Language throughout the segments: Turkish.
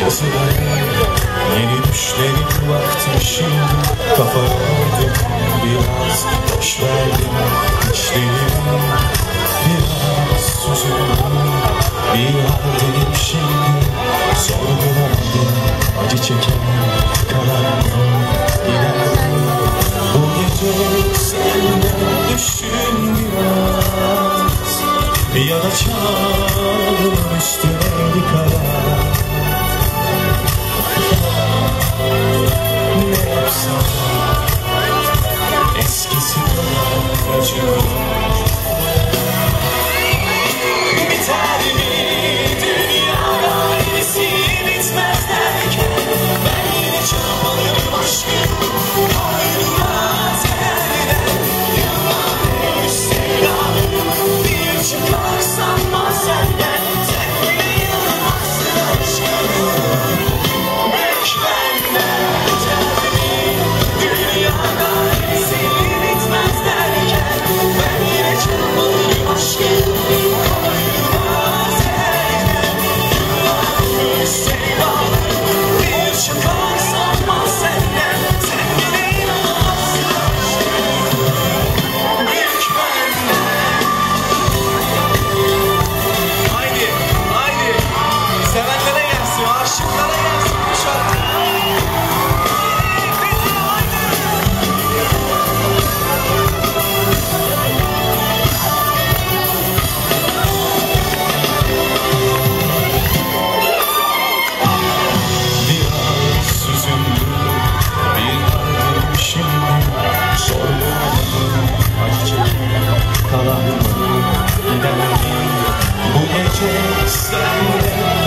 yazılar. Yeni düşlerin vakti şimdi. Kafa yordu biraz iş verdim. İçlerim biraz süzüldüm. Bir haldeyim şimdi. Sorgulandım acı çeken karanlık ilerledim Bu gece senden düşün biraz. Bir yana çağırım üstüne. you.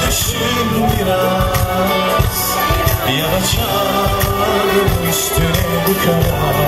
Düşün biraz. Yanacağım üstüne bu kadar.